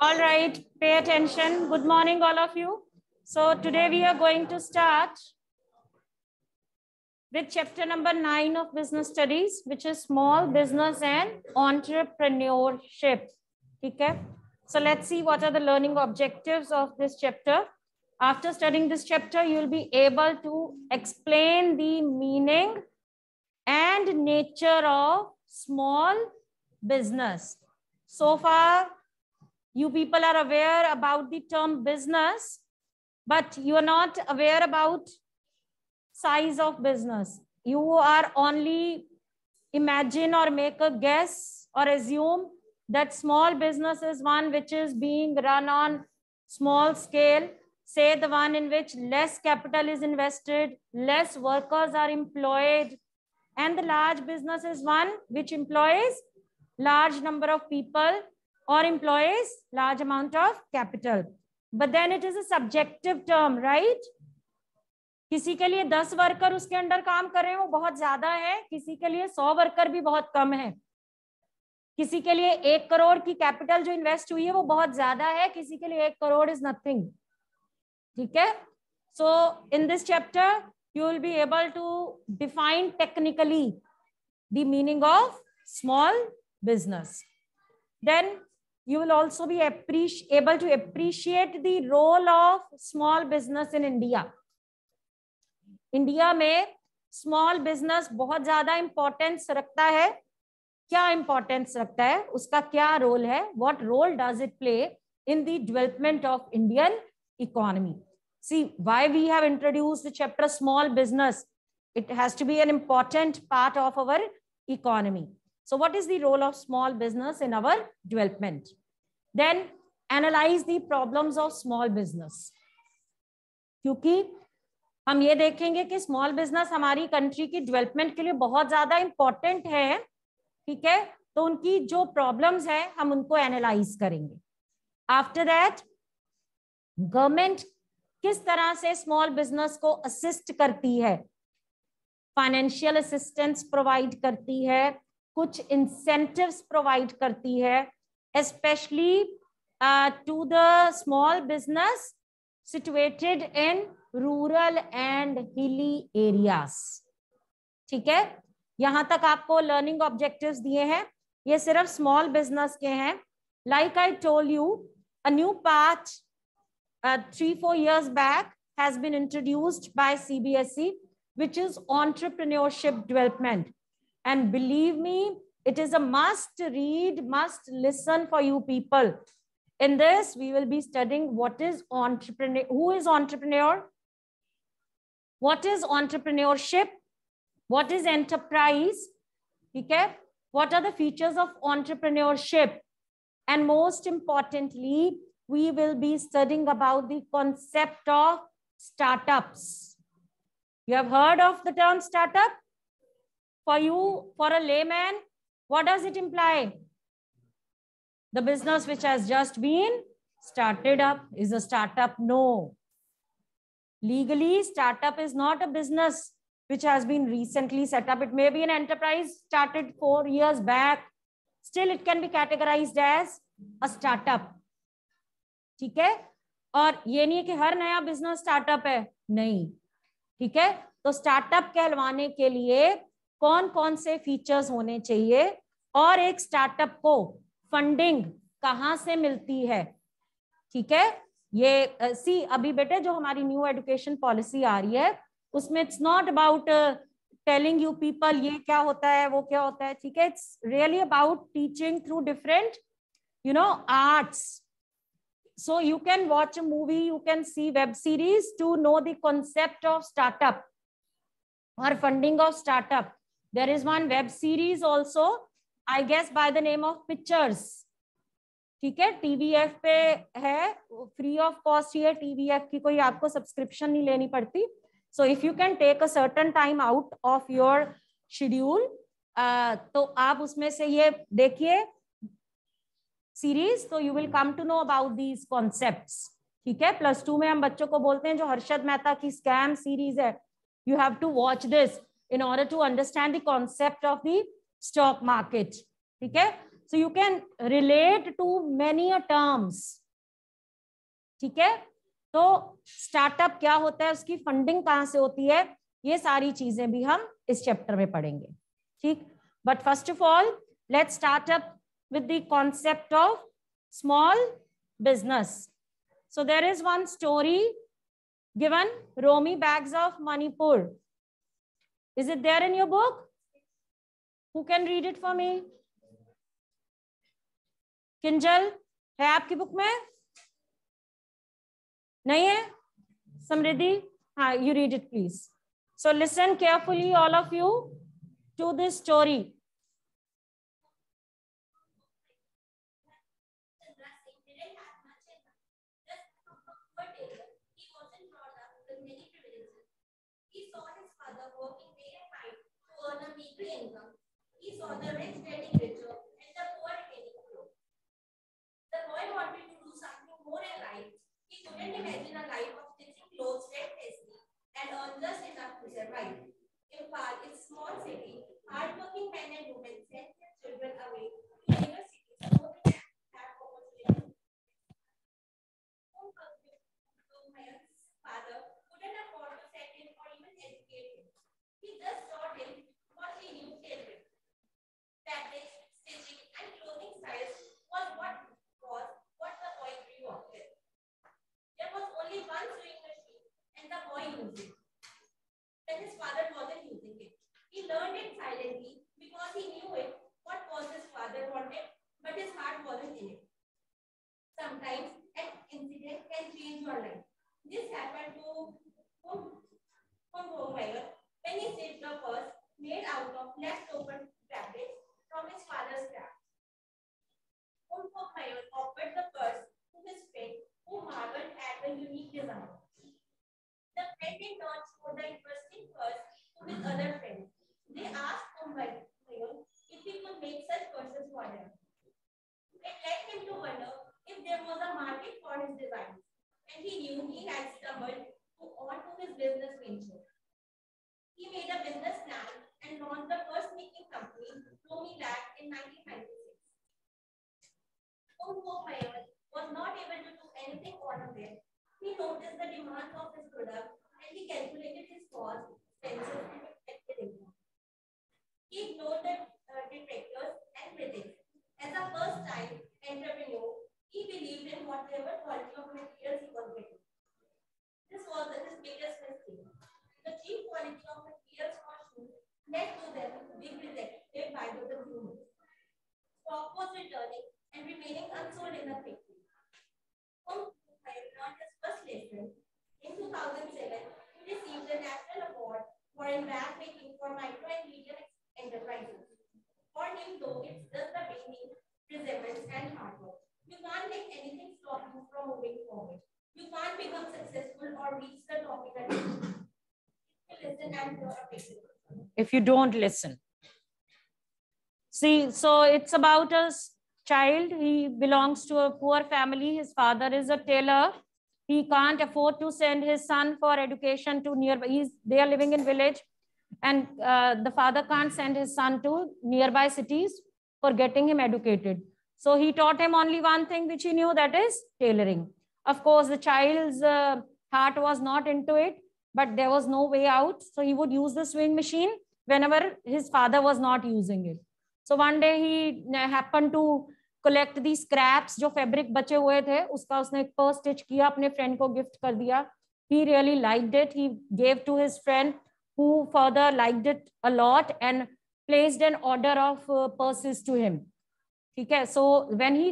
All right, pay attention. Good morning, all of you. So today we are going to start with chapter number nine of business studies, which is small business and entrepreneurship. Okay. So let's see what are the learning objectives of this chapter. After studying this chapter, you will be able to explain the meaning and nature of small business. So far, you people are aware about the term business, but you are not aware about size of business. You are only imagine or make a guess or assume that small business is one which is being run on small scale, say the one in which less capital is invested, less workers are employed, and the large business is one which employs large number of people or employs large amount of capital. But then it is a subjective term, right? किसी के लिए दस worker उसके under काम कर रहे हैं, वो बहुत ज़्यादा है। किसी के लिए सौ वर्कर भी बहुत कम है। किसी के लिए एक करोड़ की कैपिटल जो इन्वेस्ट हुई है, वो बहुत ज़्यादा है। किसी के लिए एक करोड़ इज़ नथिंग ठीक है? So in this chapter you will be able to define technically the meaning of small business then you will also be able to appreciate the role of small business in India. India में small business बहुत ज़्यादा importance रखता है क्या importance रखता है उसका क्या रोल है what role does it play in the development of Indian economy See, why we have introduced the chapter small business. It has to be an important part of our economy. So what is the role of small business in our development? Then analyze the problems of small business. क्योंकि हम ये देखेंगे कि small business हमारी country की development के लिए बहुत ज़्यादा इंपॉर्टेंट है, ठीक है तो उनकी जो प्रॉब्लम्स है, हम उनको एनालाइज करेंगे आफ्टर दैट गवर्नमेंट किस तरह से स्मॉल बिज़नेस को असिस्ट करती है फाइनेंशियल असिस्टेंस प्रोवाइड करती है कुछ इंसेंटिव्स प्रोवाइड करती है specially to the small business situated in rural and hilly areas ठीक है? यहाँ तक आपको लर्निंग ऑब्जेक्टिव्स दिए हैं। ये सिर्फ़ स्मॉल बिज़नेस के हैं। Like I told you a new part three four years back has been introduced by CBSE, which is entrepreneurship development. And believe me, it is a must read, must listen for you people. In this, we will be studying what is entrepreneur, who is entrepreneur, what is entrepreneurship, what is enterprise, okay? what are the features of entrepreneurship, and most importantly, we will be studying about the concept of startups. You have heard of the term startup? For you, for a layman, what does it imply? The business which has just been started up is a startup. No. Legally, startup is not a business which has been recently set up. It may be an enterprise started four years back. Still, it can be categorized as a startup. ठीक है और ये नहीं है कि हर नया business startup है नहीं ठीक है तो स्टार्टअप कहलवाने के लिए कौन कौन से फीचर्स होने चाहिए और एक स्टार्टअप को फंडिंग कहाँ से मिलती है? ठीक है? ये सी uh, अभी बेटे जो हमारी न्यू एजुकेशन पॉलिसी आ रही है उसमें it's not about telling you people ये क्या होता है वो क्या होता है ठीक है? It's really about teaching through different you know arts so you can watch a movie you can see web series to know the concept of startup or funding of startup. There is one web series also, i guess by the name of pictures. ठीक है? TVF पे है free of cost है TVF की कोई आपको subscription नहीं लेनी पड़ती। So if you can take a certain time out of your schedule तो आप उसमें से ये देखिए सीरीज़ तो you will come to know about these concept ठीक है? प्लस टू में हम बच्चों को बोलते हैं, जो हर्षद मेहता की स्कैम सीरीज़ है you have to watch this in order to understand the concept of the stock market. है so you can relate to many terms. ठीक है तो स्टार्टअप क्या होता है? उसकी फंडिंग कहाँ से होती है? ये सारी चीज़ें भी हम इस चैप्टर में पढ़ेंगे। ठीक? But first of all let start up with the concept of small business so there is one story given Romi bags of Manipur is it there in your book who can read it for me Kinjal है आपकी book में? नहीं है? समृद्धि? हाँ you read it please so listen carefully all of you to this story He saw the rich getting richer and the poor getting poor. The boy wanted to do something more in life he couldn't imagine a life of stitching clothes relentlessly and earn just enough to survive. In part, its small city, hardworking men and women sent their children away to bigger cities so they can have opportunities. father couldn't afford to send him or even educate him. He just taught him what he knew children. Fabric, stitching, and clothing styles was what was what the boy grew up with. There was only one sewing machine and the boy used it. When his father wasn't using it. He learned it silently because he knew it, what was his father wanted, but his heart wasn't in it. Sometimes an incident can change your life. This happened to Homemeyer when he saved a purse made out of leftover fabrics from his father's craft. Homemeyer offered the purse to his friend who marveled at the unique design. The friend in turn showed the interesting purse to his other friends. They asked Umar if he could make such purses for them. It led him to wonder if there was a market for his designs, and he knew he had stumbled on to his business venture. He made a business plan and launched the first making company, Romy Lab, in 1996. Umar was not able to do anything on it. He noticed the demand of his product and he calculated his cost, expenses, and expected income. He ignored the uh, detractors and critics. As a first-time entrepreneur, he believed in whatever quality of materials he was getting. This was his biggest mistake. The cheap quality of materials for shoes led to them being rejected by the consumers. Stock was returning and remaining unsold in the factory. Home learned his first lesson. In 2007, he received the National Award for in bag making for micro and medium enterprises. For him, though, it's just the beginning, perseverance, and hard work. You can't make anything stop you from moving forward. You can't become successful or reach the listen and If you don't listen. See, so it's about us child. He belongs to a poor family. His father is a tailor. He can't afford to send his son for education to nearby. He's, they are living in village and uh, the father can't send his son to nearby cities for getting him educated. So he taught him only one thing which he knew that is tailoring. Of course, the child's uh, heart was not into it, but there was no way out. So he would use the sewing machine whenever his father was not using it. So one day he happened to collect the scraps जो fabric बचे हुए थे उसका उसने एक purse stitch किया अपने friend को गिफ्ट कर दिया he really liked it he gave to his friend who further liked it a lot and placed an order of uh, purses to him ठीक है so when he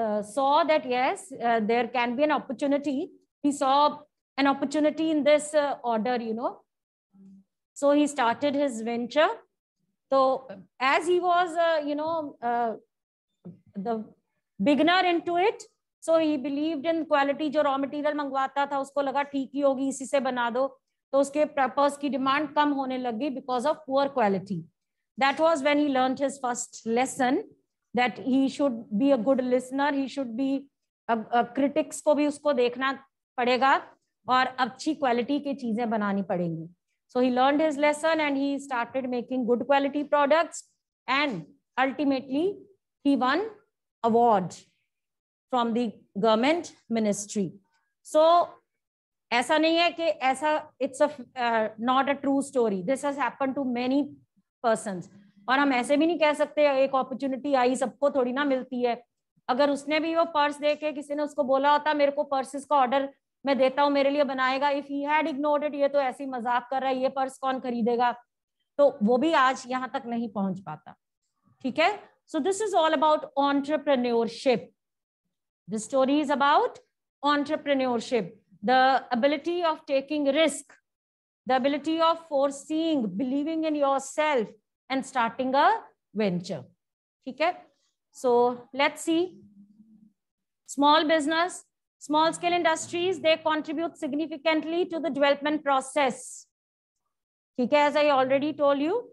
uh, saw that yes uh, there can be an opportunity he saw an opportunity in this uh, order you know so he started his venture so as he was uh, you know uh, the beginner into it so he believed in quality जो raw material मंगवाता था उसको लगा ठीक ही होगी इसी से बना दो तो उसके पर्पस की डिमांड कम होने लगी because of poor quality that was when he learned his first lesson that he should be a good listener he should be a, a critics को भी उसको देखना पड़ेगा और अच्छी क्वालिटी की चीज़ें बनानी पड़ेंगी so he learned his lesson and he started making good quality products and ultimately he won award from the government ministry. So, ऐसा नहीं है कि ऐसा it's not a true story this has happen to many person और हम ऐसे भी नहीं कह सकते, एक अपॉर्चुनिटी आई, सबको थोड़ी ना मिलती है। अगर उसने भी वो पर्स देखे किसी ने उसको बोला होता, मेरे को पर्सेस का ऑर्डर मैं देता हूँ, मेरे लिए बनाएगा। इफ़ ही हैड इग्नोर्ड ये तो ऐसी मज़ाक कर रहा है, ये पर्स कौन खरीदेगा? तो वो भी आज यहाँ तक नहीं पहुँच पाता। ठीक है? So this is all about entrepreneurship. The story is about entrepreneurship, the ability of taking risk, the ability of foreseeing, believing in yourself and starting a venture. Okay? So let's see. Small business, small scale industries, they contribute significantly to the development process. Okay, as I already told you.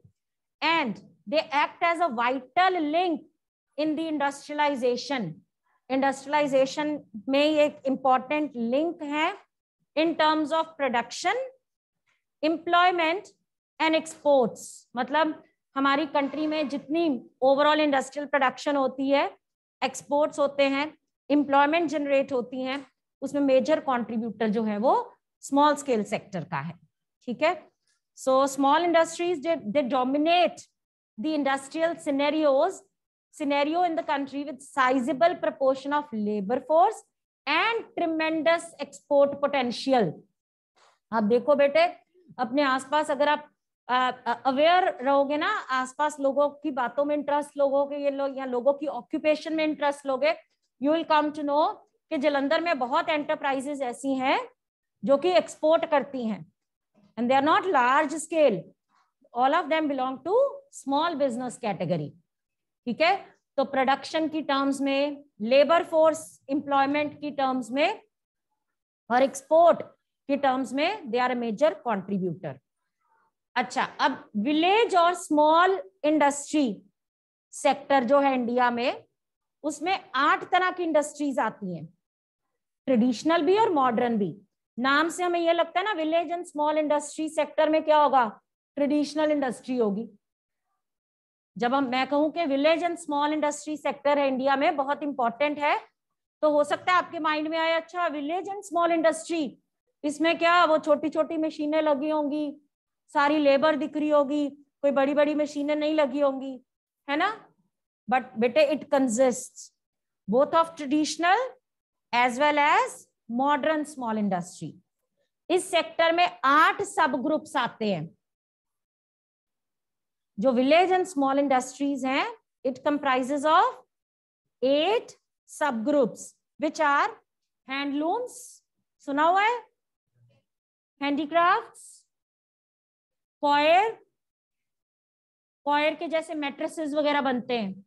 And they act as a vital link in the industrialization industrialization may एक important link है in terms of production employment and exports मतलब हमारी country में जितनी overall industrial production होती है exports होते हैं एम्प्लॉयमेंट जनरेट होती हैं उसमें मेजर कॉन्ट्रीब्यूटर जो है वो स्मॉल स्केल सेक्टर का है ठीक है so small industries they dominate the industrial scenarios scenario in the country with sizeable proportion of labour force and tremendous export potential आप देखो बेटे, अपने आसपास अगर आप अवेयर रहोगे ना, आसपास लोगों की बातों में इंटरेस्ट लोगों के, ये लोग, या लोगों की ऑक्यूपेशन में इंटरेस्ट लोगे you will come to know कि जलंधर में बहुत एंटरप्राइजेस ऐसी हैं जो कि एक्सपोर्ट करती हैं. And they are not large scale all of them belong to small business category ठीक है? तो प्रोडक्शन की टर्म्स में लेबर फोर्स इंप्लॉयमेंट की टर्म्स में, और एक्सपोर्ट की टर्म्स में दे आर मेजर कॉन्ट्रीब्यूटर अच्छा अब विलेज और स्मॉल इंडस्ट्री सेक्टर जो है इंडिया में, उसमें आठ तरह की इंडस्ट्रीज़ आती हैं. ट्रेडिशनल भी और मॉडर्न भी. नाम से हमें यह लगता है ना village and small industry sector में क्या होगा? ट्रेडिशनल इंडस्ट्री होगी। जब हम, मैं कहूँ कि village and small industry sector है इंडिया में, बहुत इंपॉर्टेंट है। तो हो सकता है आपके माइंड में आए अच्छा विलेज एंड स्मॉल इंडस्ट्री, इसमें क्या, वो छोटी छोटी मशीनें लगी होंगी, सारी लेबर दिख रही होगी, कोई बड़ी बड़ी मशीनें नहीं लगी होंगी, है ना? बट बेटे it consist both of traditional as well as modern small industry इस सेक्टर में आठ सब ग्रुप्स आते हैं। जो विलेज एंड स्मॉल इंडस्ट्रीज़ हैं it comprises of eight sub groups which are handlooms सुना हुआ है? हैंडीक्राफ्ट्स कॉयर कॉयर के जैसे मेट्रेसेस वगैरह बनते हैं।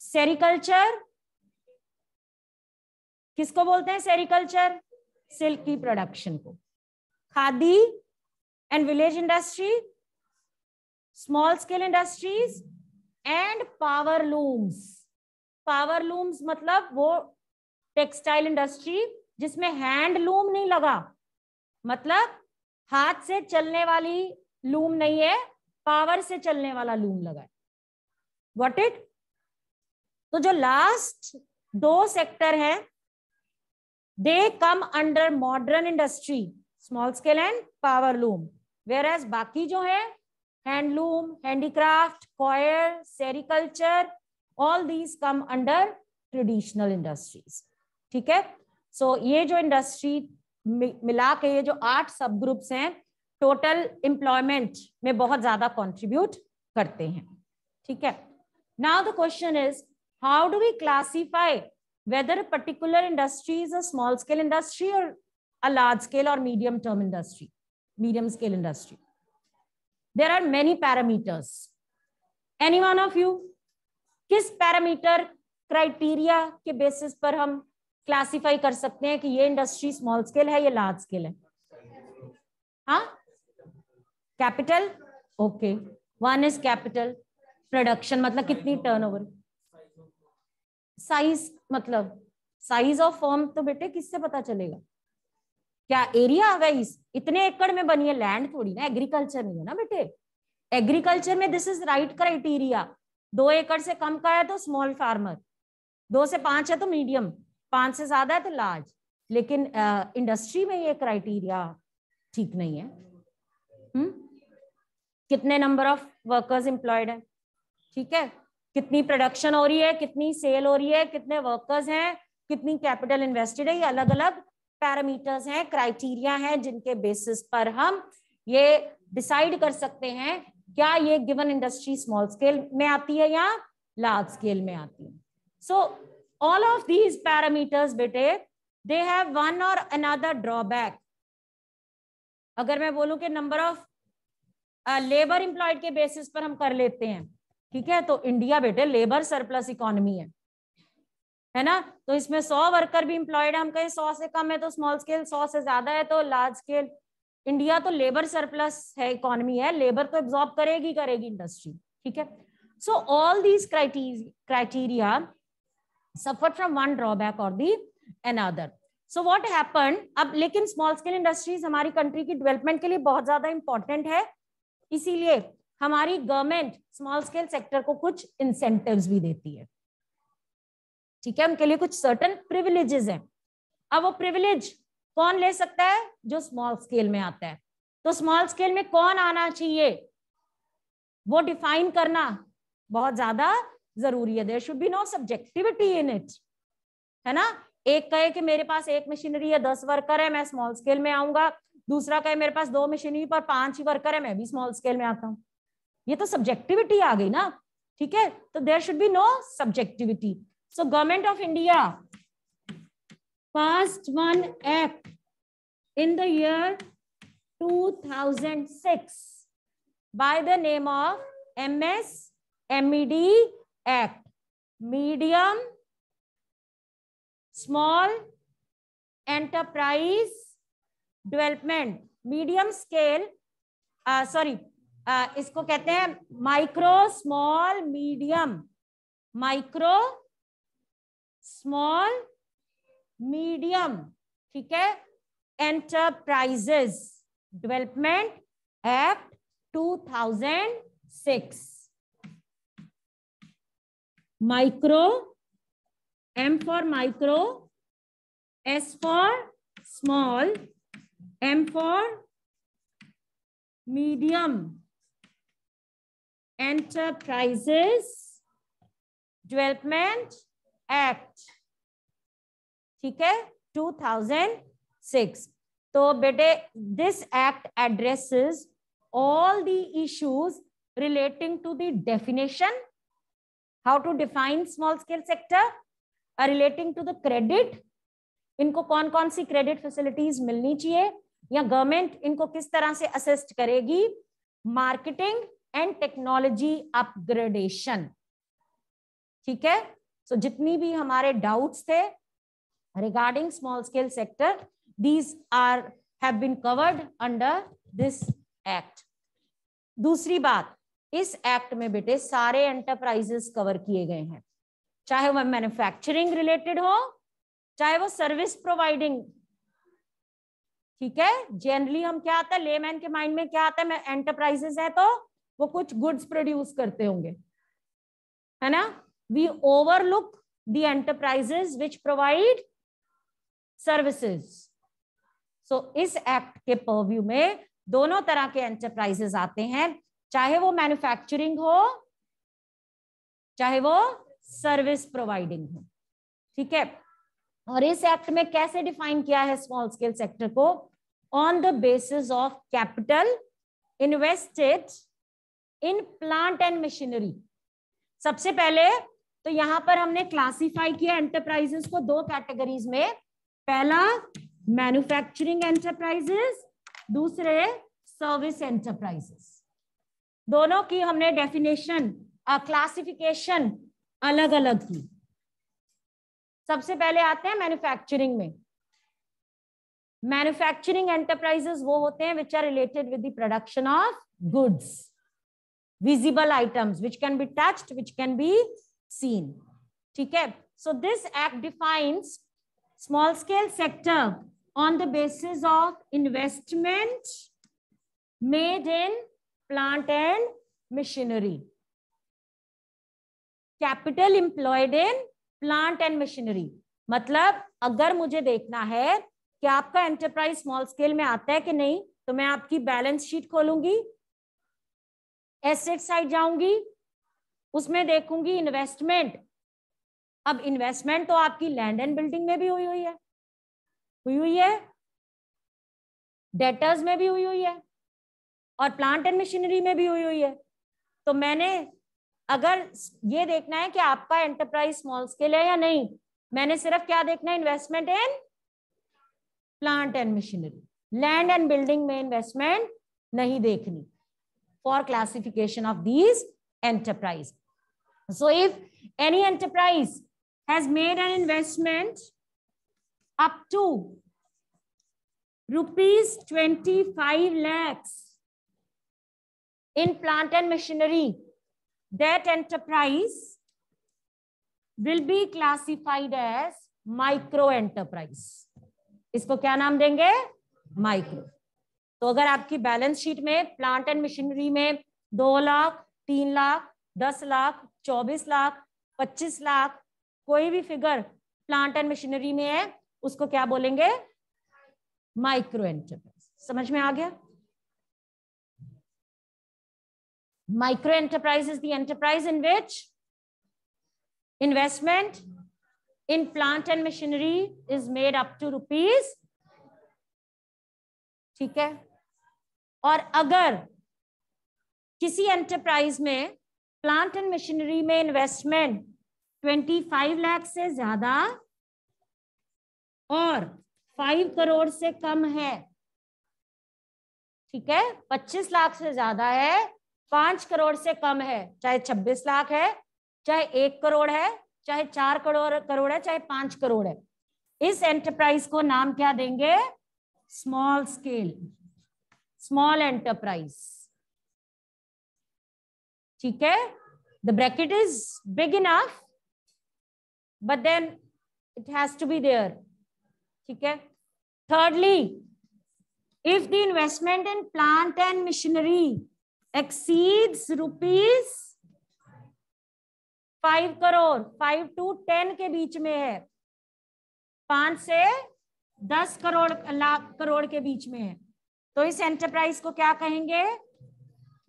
सेरिकल्चर किसको बोलते हैं सेरिकल्चर सिल्क की प्रोडक्शन को। Khadi and village industry small scale industries and power looms power looms मतलब वो टेक्सटाइल इंडस्ट्री जिसमें हैंड लूम नहीं लगा। मतलब हाथ से चलने वाली लूम नहीं है पावर से चलने वाला लूम लगा वॉट इट तो जो लास्ट दो सेक्टर है they come under modern industry small scale and power loom where as बाकी जो है handloom handicraft coir sericulture all these come under traditional industries ठीक है? सो so, ये जो इंडस्ट्री मिला के ये जो आठ सब ग्रुप्स हैं टोटल एम्प्लॉयमेंट में बहुत ज़्यादा कंट्रीब्यूट करते हैं। ठीक है? Now the question is how do we classify whether a particular industry is a small scale industry or a large scale or medium term industry, medium scale industry. There are many parameters. Any one of you, किस parameter criteria के basis पर हम classify कर सकते हैं कि ये industry small scale है या लार्ज स्केल है? हाँ? Capital okay one is capital production मतलब कितनी टर्नओवर साइज़ मतलब साइज़ ऑफ़ फॉर्म तो बेटे किससे पता चलेगा? क्या एरिया वाइज इतने एकड़ में बनी है लैंड थोड़ी ना एग्रीकल्चर नहीं है ना बेटे? एग्रीकल्चर में दिस इज़ राइट क्राइटेरिया दो एकड़ से कम का है तो स्मॉल फार्मर दो से पाँच है तो मीडियम पाँच से ज़्यादा है तो लार्ज लेकिन इंडस्ट्री में ये क्राइटेरिया ठीक नहीं है। हुँ? कितने नंबर ऑफ़ वर्कर्स एम्प्लॉयड है? ठीक है? कितनी प्रोडक्शन हो रही है? कितनी सेल हो रही है? कितने वर्कर्स हैं? कितनी कैपिटल इन्वेस्टेड है? ये अलग अलग पैरामीटर्स हैं क्राइटेरिया हैं, जिनके बेसिस पर हम ये डिसाइड कर सकते हैं, क्या ये गिवन इंडस्ट्री स्मॉल स्केल में आती है या लार्ज स्केल में आती है। So all of these parameters बेटे दे हैव वन और अनदर ड्रॉबैक अगर मैं बोलूँ कि नंबर ऑफ़ लेबर इंप्लॉयड के बेसिस पर हम कर लेते हैं, ठीक है? तो इंडिया बेटे लेबर सरप्लस इकोनॉमी है। है ना? तो इसमें सौ वर्कर भी इंप्लॉयड है, हम कहें सौ से कम है तो स्मॉल स्केल सौ से ज़्यादा है तो लार्ज स्केल इंडिया तो लेबर सरप्लस है इकोनॉमी है लेबर तो एब्जॉर्ब करेगी करेगी इंडस्ट्री ठीक है? So all these criteria suffer from one drawback और the other so what happen अब लेकिन स्मॉल स्केल इंडस्ट्रीज़ हमारी कंट्री की डेवलपमेंट के लिए बहुत ज़्यादा इंपॉर्टेंट है। इसीलिए हमारी गवर्नमेंट स्मॉल स्केल सेक्टर को कुछ इंसेंटिव्स भी देती है। ठीक है? उनके लिए कुछ सर्टन प्रिविलेजेस हैं। अब वो प्रिविलेज कौन ले सकता है? जो स्मॉल स्केल में आता है। तो स्मॉल स्केल में कौन आना चाहिए? वो डिफाइन करना बहुत ज़्यादा ज़रूरी है। There should be no subjectivity in it है ना? एक कहे कि मेरे पास एक मशीनरी है, दस वर्कर है, मैं स्मॉल स्केल में आऊँगा। दूसरा कहे, मेरे पास दो मशीनरी पर पाँच ही वर्कर है, मैं भी स्मॉल स्केल में आता हूँ। ये तो सब्जेक्टिविटी आ गई ना, ठीक है? तो there should be no subjectivity so government of India passed one act in the year 2006 by the name of MS MED Act. Medium, small enterprise scale, uh, sorry, uh, इसको कहते हैं micro small medium micro small medium ठीक है? Enterprises development act 2006 micro M for micro S for small M for medium enterprises development act ठीक है? 2006 तो बेटे this act addresses all the issues relating to the definition how to define small scale sector relating to the credit इनको कौन कौन सी credit facilities मिलनी चाहिए? या गवर्नमेंट इनको किस तरह से असिस्ट करेगी? मार्केटिंग एंड टेक्नोलॉजी अपग्रेडेशन ठीक है? सो so, जितनी भी हमारे डाउट्स थे regarding small scale sector these are have been covered under this act. दूसरी बात इस एक्ट में बेटे सारे एंटरप्राइजेस कवर किए गए हैं। चाहे वह मैन्युफैक्चरिंग रिलेटेड हो चाहे वो सर्विस प्रोवाइडिंग ठीक है? जनरली हम क्या आता है? लेमैन के माइंड में क्या आता है? एंटरप्राइजेस है तो वो कुछ गुड्स प्रोड्यूस करते होंगे। है ना? We overlook the enterprises which provide services so इस एक्ट के परव्यू में दोनों तरह के एंटरप्राइजेस आते हैं, चाहे वो मैन्युफैक्चरिंग हो, चाहे वो सर्विस प्रोवाइडिंग हो। ठीक है? और इस एक्ट में कैसे डिफाइन किया है स्मॉल स्केल सेक्टर को? On the basis of capital invested in plant and machinery सबसे पहले तो यहाँ पर हमने क्लासिफाई किया एंटरप्राइजेस को दो कैटेगरीज में। पहला मैन्युफैक्चरिंग एंटरप्राइजेस दूसरे सर्विस एंटरप्राइजेस दोनों की हमने डेफिनेशन क्लासिफिकेशन अलग अलग की। सबसे पहले आते हैं मैन्युफैक्चरिंग में। मैन्युफैक्चरिंग एंटरप्राइजेस वो होते हैं which are related with the production of goods visible items which can be touched which can be seen ठीक है? So this act defines small scale sector on the basis of investment made in plant and machinery. Capital employed in plant and machinery मतलब अगर मुझे देखना है कि आपका enterprise small scale में आता है कि नहीं तो मैं आपकी बैलेंस शीट खोलूँगी एसेट साइड जाऊँगी उसमें देखूँगी इन्वेस्टमेंट अब इन्वेस्टमेंट तो आपकी लैंड एंड बिल्डिंग में भी हुई हुई है। हुई हुई है। डेटर्स में भी हुई हुई है। और प्लांट एंड मशीनरी में भी हुई हुई है। तो मैंने अगर ये देखना है कि आपका एंटरप्राइज स्मॉल स्केल है या नहीं, मैंने सिर्फ़ क्या देखना है? Investment in plant and machinery land and building में इन्वेस्टमेंट नहीं देखनी। For classification of these enterprise so if any enterprise has made an investment up to rupees 25 lakhs in plant and machinery that enterprise will be classified as micro enterprise इसको क्या नाम देंगे micro तो अगर आपकी balance sheet में plant and machinery में दो लाख तीन लाख दस लाख चौबीस लाख, पच्चीस लाख, कोई भी फिगर प्लांट एंड मशीनरी में है, उसको क्या बोलेंगे? माइक्रो एंटरप्राइज समझ में आ गया? Micro enterprise is the enterprise in which investment in plant and machinery is made up to rupees ठीक है? और अगर किसी एंटरप्राइज में प्लांट एंड मशीनरी में इन्वेस्टमेंट 25 लाख से ज़्यादा और फाइव करोड़ से कम है। ठीक है? पच्चीस लाख से ज़्यादा है, पाँच करोड़ से कम है, चाहे छब्बीस लाख है, चाहे एक करोड़ है, चाहे चार करोड़ करोड़ है, चाहे पाँच करोड़ है। इस एंटरप्राइज को नाम क्या देंगे? स्मॉल स्केल स्मॉल एंटरप्राइज ठीक है? The bracket is big enough but then it has to be there ठीक है? Thirdly, if the investment in plant and machinery exceeds rupees five crore five to ten के बीच में है, पाँच से दस करोड़, लाख करोड़ के बीच में है तो इस एंटरप्राइज को क्या कहेंगे?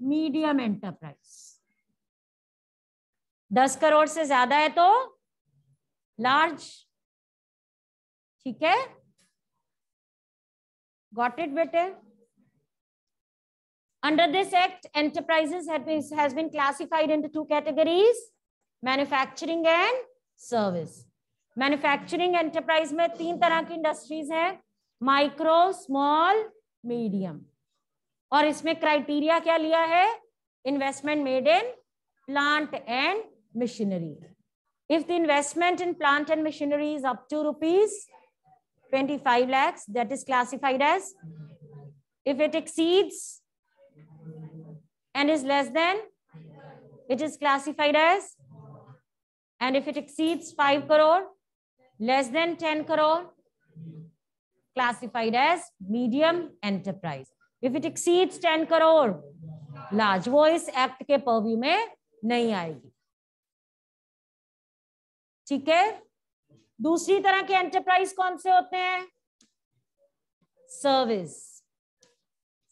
मीडियम एंटरप्राइज दस करोड़ से ज़्यादा है तो लार्ज ठीक है? गॉट इट बेटे? Under this act enterprises has been classified into two categories manufacturing and service manufacturing enterprise में तीन तरह की इंडस्ट्रीज़ हैं माइक्रो स्मॉल मीडियम और इसमें क्राइटेरिया क्या लिया है? Investment made in plant and machinery if the investment in plant and machinery is up to rupees 25 lakhs that is classified as if it exceeds and is less than it is classified as and if it exceeds 5 crore less than 10 crore classified as medium enterprise if it exceeds 10 crore large वो इस act के purview में नहीं आएगी ठीक है? दूसरी तरह के एंटरप्राइज कौन से होते हैं? Service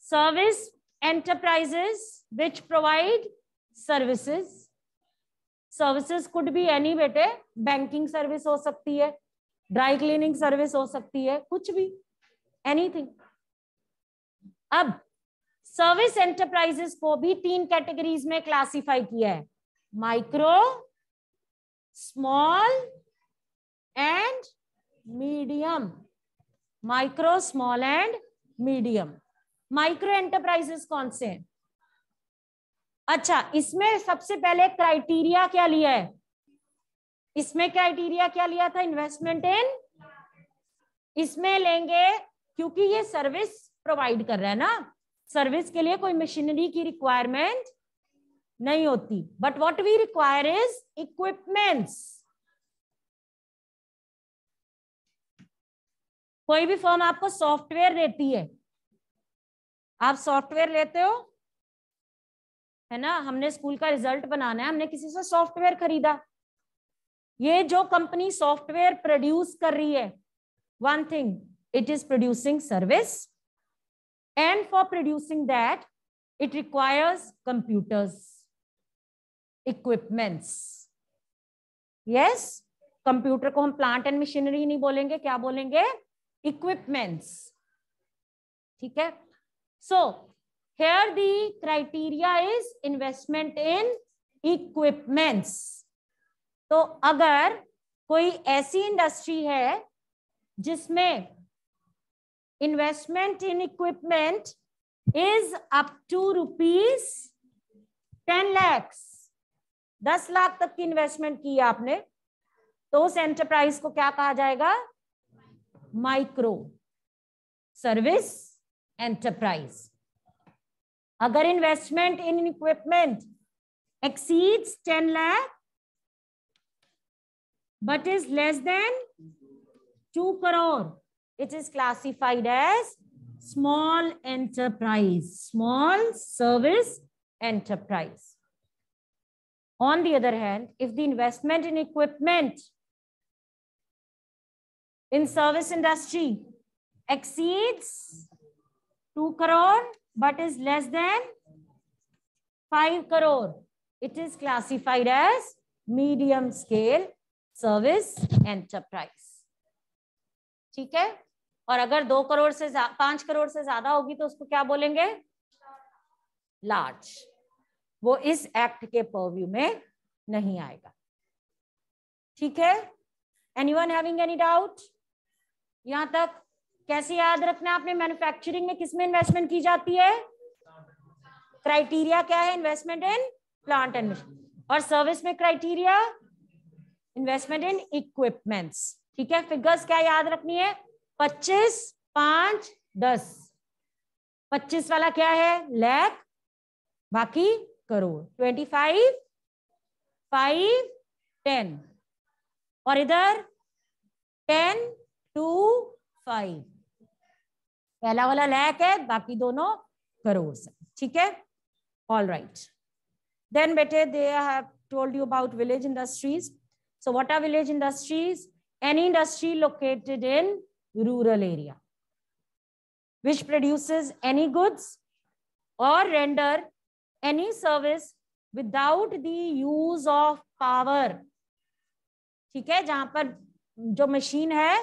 service enterprises which provide services services could be any बेटे. बैंकिंग सर्विस हो सकती है ड्राई क्लीनिंग सर्विस हो सकती है, कुछ भी एनीथिंग अब सर्विस एंटरप्राइजेस को भी तीन कैटेगरीज में क्लासिफाई किया है. Micro small and medium micro small and medium micro enterprises कौन से हैं? अच्छा इसमें सबसे पहले क्राइटेरिया क्या लिया है? इसमें क्राइटेरिया क्या लिया था? इन्वेस्टमेंट इन इसमें लेंगे क्योंकि ये सर्विस प्रोवाइड कर रहा है ना? सर्विस के लिए कोई मशीनरी की रिक्वायरमेंट नहीं होती। But what we require is equipments कोई भी फर्म आपको सॉफ्टवेयर देती है। आप सॉफ्टवेयर लेते हो, है ना? हमने स्कूल का रिज़ल्ट बनाना है, हमने किसी से सॉफ्टवेयर खरीदा। ये जो कंपनी सॉफ्टवेयर प्रोड्यूस कर रही है one thing it is producing service and for producing that it requires computers equipments yes computer को हम प्लांट एंड मशीनरी नहीं बोलेंगे, क्या बोलेंगे? इक्विपमेंट्स ठीक है? So here the criteria is investment in equipments तो अगर कोई ऐसी इंडस्ट्री है जिसमें investment in equipment is up to rupees ten lakhs दस लाख तक की इन्वेस्टमेंट की आपने तो उस एंटरप्राइज को क्या कहा जाएगा माइक्रो सर्विस एंटरप्राइज अगर investment in equipment exceeds ten lakh but is less than 2 crore. It is classified as small enterprise, small service enterprise. On the other hand, if the investment in equipment in service industry exceeds 2 crore but is less than 5 crore, it is classified as medium scale service enterprise ठीक है और अगर दो करोड़ से पाँच करोड़ से ज़्यादा होगी तो उसको क्या बोलेंगे लार्ज वो इस एक्ट के परव्यू में नहीं आएगा। ठीक है? एनीवन हैविंग एनी डाउट यहाँ तक कैसे याद रखना आपने? मैन्युफैक्चरिंग में किसमें इन्वेस्टमेंट की जाती है? क्राइटेरिया क्या है? Investment in plant and machine और सर्विस में क्राइटेरिया इन्वेस्टमेंट इन इक्विपमेंट्स ठीक है? फिगर्स क्या याद रखनी है? पच्चीस, पाँच, दस। पच्चीस वाला क्या है? लैख बाकी crore. Twenty five five ten और इधर टेन टू फाइव पहला वाला लैक है, बाकी दोनों करोड़ से। ठीक है? ऑल राइट देन बेटे they have told you about village industries so what are village industries any industry located in rural area which produces any goods और render any service without the use of power. ठीक है, जहाँ पर जो machine है,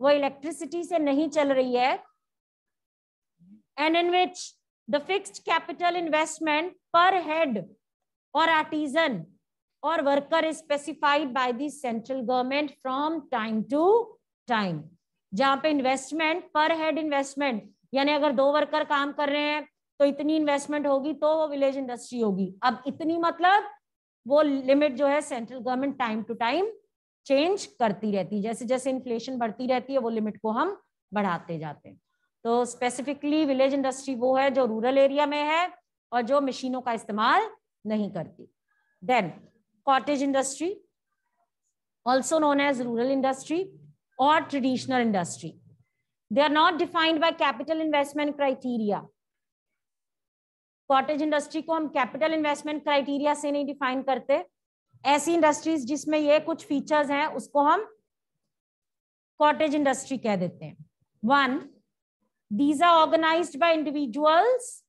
वो electricity से नहीं चल रही है। And in which the fix capital investment per head और आर्टिजन और worker specified by the central government from time to time जहाँ पे इन्वेस्टमेंट पर हेड इन्वेस्टमेंट यानी अगर दो वर्कर काम कर रहे हैं तो इतनी इन्वेस्टमेंट होगी तो वो विलेज इंडस्ट्री होगी। अब इतनी मतलब वो लिमिट जो है central government time to time change करती रहती है। जैसे जैसे इन्फ्लेशन बढ़ती रहती है, वो लिमिट को हम बढ़ाते जाते हैं। तो स्पेसिफिकली विलेज इंडस्ट्री वो है जो रूरल एरिया में है और जो मशीनों का इस्तेमाल नहीं करती। Then cottage industry also known as rural industry और traditional industry they are not defined by capital investment criteria. Cottage industry को हम कैपिटल इन्वेस्टमेंट क्राइटेरिया से नहीं डिफाइन करते। ऐसी इंडस्ट्रीज़ जिसमें ये कुछ फीचर्स हैं, उसको हम कॉटेज इंडस्ट्री कह देते हैं। One these are organised by individuals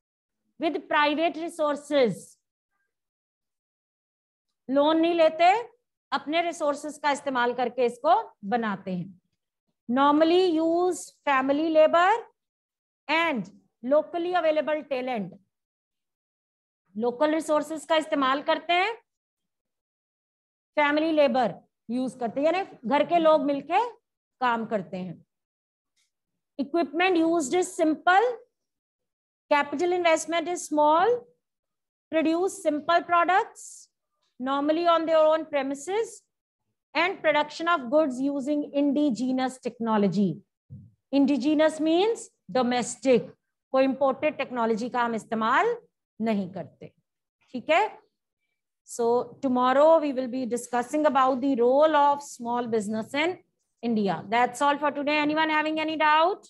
with private resources loan नहीं लेते, अपने रिसोर्सेस का इस्तेमाल करके इसको बनाते हैं। Normally use family labour and locally available talent local resources का इस्तेमाल करते हैं, फैमिली लेबर यूज़ करते हैं, यानी घर के लोग मिलके काम करते हैं। Equipment use is simple, capital investment is small, produce simple products, normally on their own premise and production of goods using indigenous technology. Indigenous means domestic, कोई इंपोर्टेड टेक्नोलॉजी का हम इस्तेमाल नहीं करते। ठीक है? So tomorrow we will be discussing about the role of small business in India that's all for today anyone having any doubt